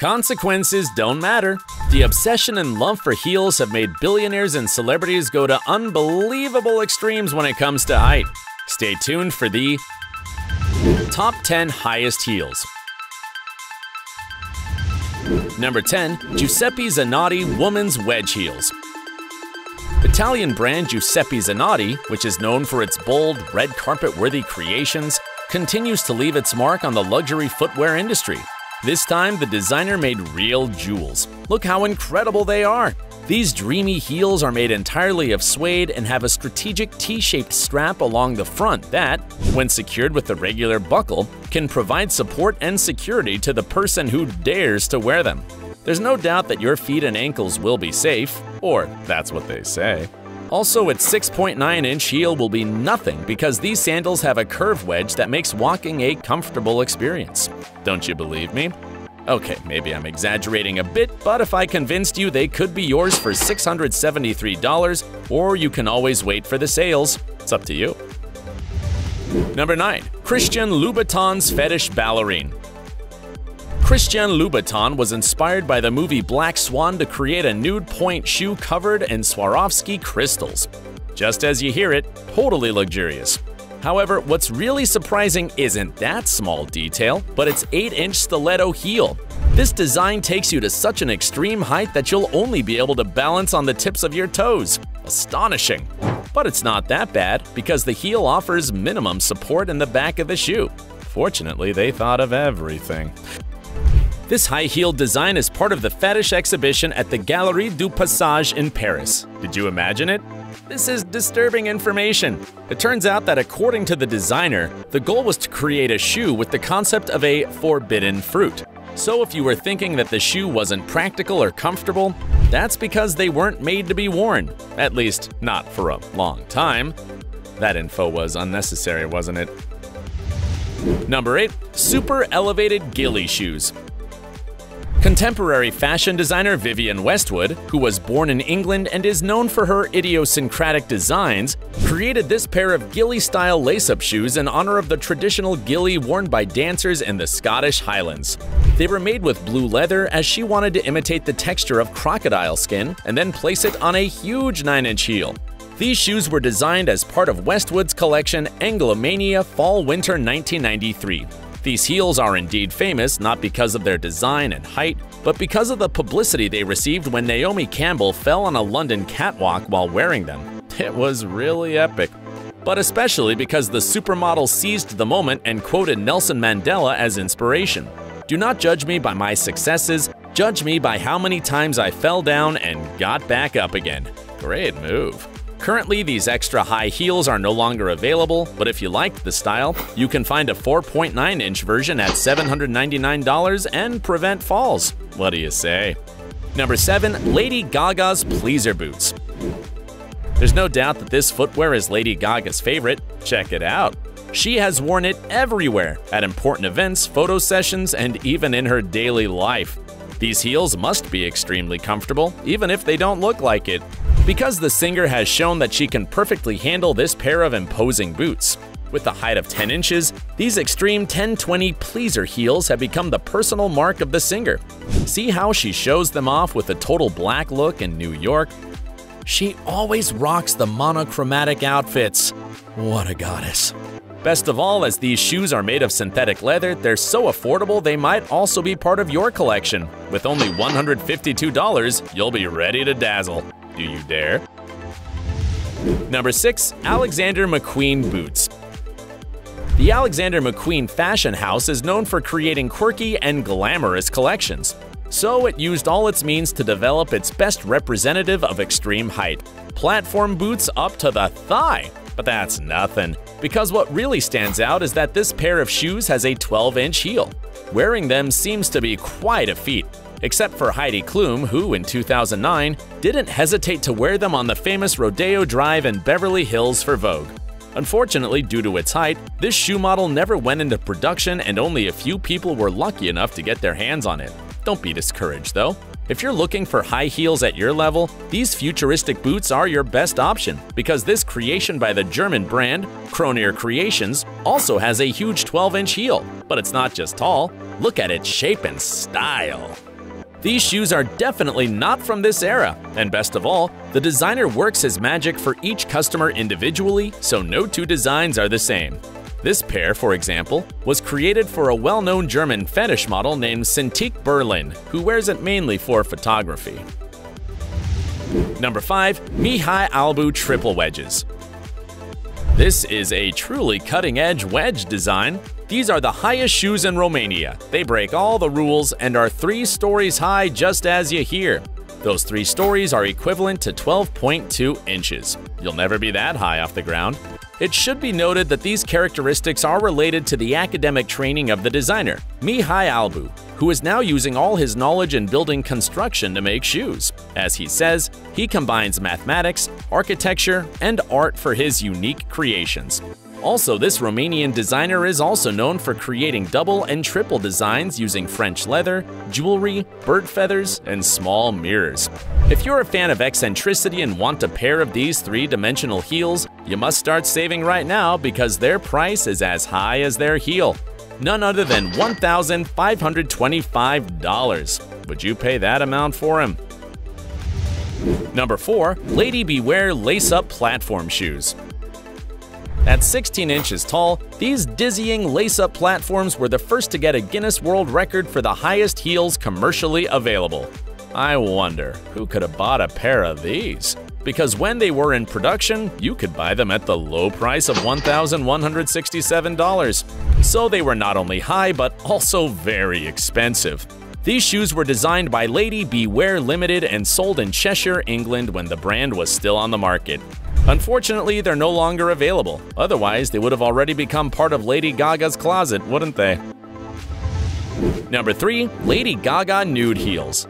Consequences don't matter. The obsession and love for heels have made billionaires and celebrities go to unbelievable extremes when it comes to height. Stay tuned for the Top 10 Highest Heels. Number 10. Giuseppe Zanotti Woman's Wedge Heels. Italian brand Giuseppe Zanotti, which is known for its bold, red carpet worthy creations, continues to leave its mark on the luxury footwear industry. This time, the designer made real jewels. Look how incredible they are! These dreamy heels are made entirely of suede and have a strategic T-shaped strap along the front that, when secured with the regular buckle, can provide support and security to the person who dares to wear them. There's no doubt that your feet and ankles will be safe, or that's what they say. Also, its 6.9 inch heel will be nothing because these sandals have a curve wedge that makes walking a comfortable experience. Don't you believe me? Okay, maybe I'm exaggerating a bit, but if I convinced you they could be yours for $673, or you can always wait for the sales. It's up to you. Number 9. Christian Louboutin's Fetish Ballerine Christian Louboutin was inspired by the movie Black Swan to create a nude point shoe covered in Swarovski crystals. Just as you hear it, totally luxurious. However, what's really surprising isn't that small detail, but its 8-inch stiletto heel. This design takes you to such an extreme height that you'll only be able to balance on the tips of your toes. Astonishing! But it's not that bad, because the heel offers minimum support in the back of the shoe. Fortunately, they thought of everything. This high-heeled design is part of the fetish exhibition at the Galerie du Passage in Paris. Did you imagine it? This is disturbing information. It turns out that according to the designer, the goal was to create a shoe with the concept of a forbidden fruit. So if you were thinking that the shoe wasn't practical or comfortable, that's because they weren't made to be worn. At least, not for a long time. That info was unnecessary, wasn't it? Number 8. Super Elevated Ghillie Shoes Contemporary fashion designer Vivienne Westwood, who was born in England and is known for her idiosyncratic designs, created this pair of ghillie-style lace-up shoes in honor of the traditional ghillie worn by dancers in the Scottish Highlands. They were made with blue leather as she wanted to imitate the texture of crocodile skin and then place it on a huge 9-inch heel. These shoes were designed as part of Westwood's collection Anglomania Fall-Winter 1993. These heels are indeed famous not because of their design and height, but because of the publicity they received when Naomi Campbell fell on a London catwalk while wearing them. It was really epic. But especially because the supermodel seized the moment and quoted Nelson Mandela as inspiration. Do not judge me by my successes, judge me by how many times I fell down and got back up again. Great move. Currently, these extra high heels are no longer available, but if you liked the style, you can find a 4.9 inch version at $799 and prevent falls. What do you say? Number 7. Lady Gaga's Pleaser Boots There's no doubt that this footwear is Lady Gaga's favorite. Check it out. She has worn it everywhere, at important events, photo sessions, and even in her daily life. These heels must be extremely comfortable, even if they don't look like it because the singer has shown that she can perfectly handle this pair of imposing boots. With a height of 10 inches, these extreme 1020 pleaser heels have become the personal mark of the singer. See how she shows them off with a total black look in New York? She always rocks the monochromatic outfits. What a goddess. Best of all, as these shoes are made of synthetic leather, they're so affordable they might also be part of your collection. With only $152, you'll be ready to dazzle. Do you dare? Number 6. Alexander McQueen Boots The Alexander McQueen Fashion House is known for creating quirky and glamorous collections. So it used all its means to develop its best representative of extreme height. Platform boots up to the thigh. But that's nothing, because what really stands out is that this pair of shoes has a 12-inch heel. Wearing them seems to be quite a feat, except for Heidi Klum, who in 2009 didn't hesitate to wear them on the famous Rodeo Drive in Beverly Hills for Vogue. Unfortunately, due to its height, this shoe model never went into production and only a few people were lucky enough to get their hands on it. Don't be discouraged though. If you're looking for high heels at your level, these futuristic boots are your best option because this creation by the German brand, Kronier Creations, also has a huge 12-inch heel. But it's not just tall, look at its shape and style. These shoes are definitely not from this era, and best of all, the designer works his magic for each customer individually, so no two designs are the same. This pair, for example, was created for a well-known German fetish model named Cintiq Berlin, who wears it mainly for photography. Number 5. Mihai Albu Triple Wedges This is a truly cutting-edge wedge design these are the highest shoes in Romania. They break all the rules and are three stories high just as you hear. Those three stories are equivalent to 12.2 inches. You'll never be that high off the ground. It should be noted that these characteristics are related to the academic training of the designer, Mihai Albu, who is now using all his knowledge in building construction to make shoes. As he says, he combines mathematics, architecture, and art for his unique creations. Also, this Romanian designer is also known for creating double and triple designs using French leather, jewelry, bird feathers, and small mirrors. If you're a fan of eccentricity and want a pair of these three-dimensional heels, you must start saving right now because their price is as high as their heel. None other than $1,525. Would you pay that amount for him? Number 4. LadyBWear Lace-Up Platform Shoes at 16 inches tall, these dizzying lace-up platforms were the first to get a Guinness World Record for the highest heels commercially available. I wonder, who could have bought a pair of these? Because when they were in production, you could buy them at the low price of $1,167. So they were not only high, but also very expensive. These shoes were designed by LadyBWear Limited and sold in Cheshire, England when the brand was still on the market. Unfortunately, they're no longer available. Otherwise, they would have already become part of Lady Gaga's closet, wouldn't they? Number 3. Lady Gaga Nude Heels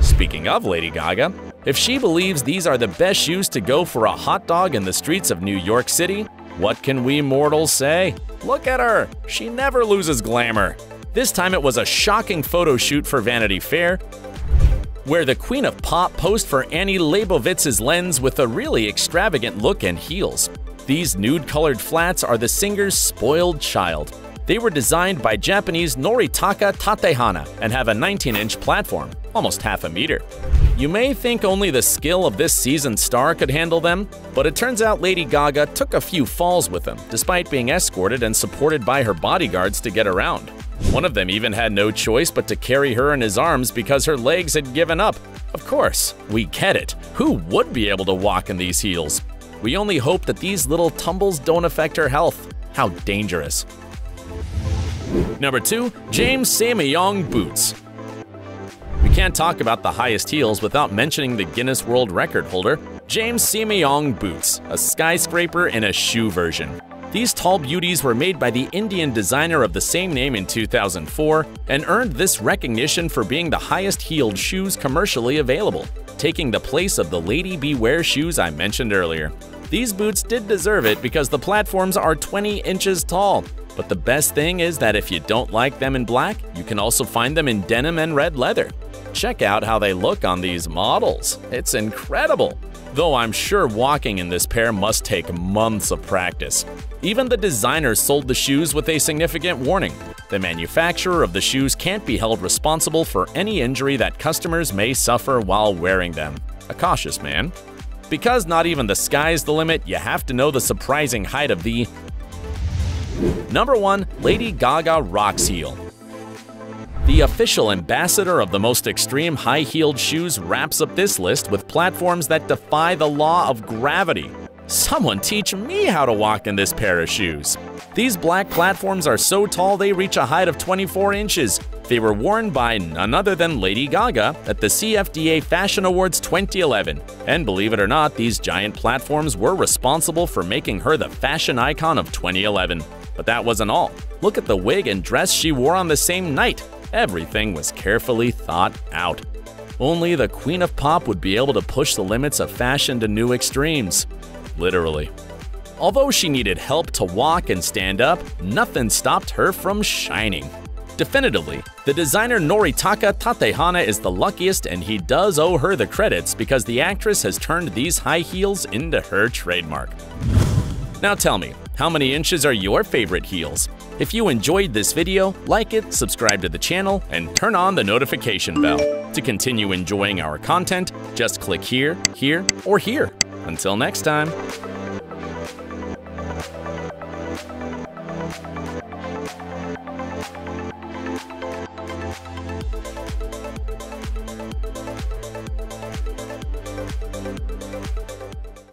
Speaking of Lady Gaga, if she believes these are the best shoes to go for a hot dog in the streets of New York City, what can we mortals say? Look at her! She never loses glamour. This time it was a shocking photo shoot for Vanity Fair, where the Queen of Pop posed for Annie Leibovitz's lens with a really extravagant look and heels. These nude-colored flats are the singer's spoiled child. They were designed by Japanese Noritaka Tatehana and have a 19-inch platform, almost half a meter. You may think only the skill of this seasoned star could handle them, but it turns out Lady Gaga took a few falls with them, despite being escorted and supported by her bodyguards to get around. One of them even had no choice but to carry her in his arms because her legs had given up. Of course, we get it. Who would be able to walk in these heels? We only hope that these little tumbles don't affect her health. How dangerous. Number 2. James Syiemiong Boots We can't talk about the highest heels without mentioning the Guinness World Record holder, James Syiemiong Boots, a skyscraper in a shoe version. These tall beauties were made by the Indian designer of the same name in 2004 and earned this recognition for being the highest heeled shoes commercially available, taking the place of the LadyBWear shoes I mentioned earlier. These boots did deserve it because the platforms are 20 inches tall, but the best thing is that if you don't like them in black, you can also find them in denim and red leather. Check out how they look on these models. It's incredible! Though I'm sure walking in this pair must take months of practice. Even the designer sold the shoes with a significant warning. The manufacturer of the shoes can't be held responsible for any injury that customers may suffer while wearing them. A cautious man. Because not even the sky's the limit, you have to know the surprising height of the Number 1. Lady Gaga Rocks Heel the official ambassador of the most extreme high-heeled shoes wraps up this list with platforms that defy the law of gravity. Someone teach me how to walk in this pair of shoes. These black platforms are so tall they reach a height of 24 inches. They were worn by none other than Lady Gaga at the CFDA Fashion Awards 2011. And believe it or not, these giant platforms were responsible for making her the fashion icon of 2011. But that wasn't all. Look at the wig and dress she wore on the same night. Everything was carefully thought out. Only the Queen of Pop would be able to push the limits of fashion to new extremes literally. Although she needed help to walk and stand up, nothing stopped her from shining. Definitively, the designer Noritaka Tatehana is the luckiest and he does owe her the credits because the actress has turned these high heels into her trademark. Now tell me, How many inches are your favorite heels? If you enjoyed this video, like it, subscribe to the channel, and turn on the notification bell. To continue enjoying our content, just click here, here, or here. Until next time.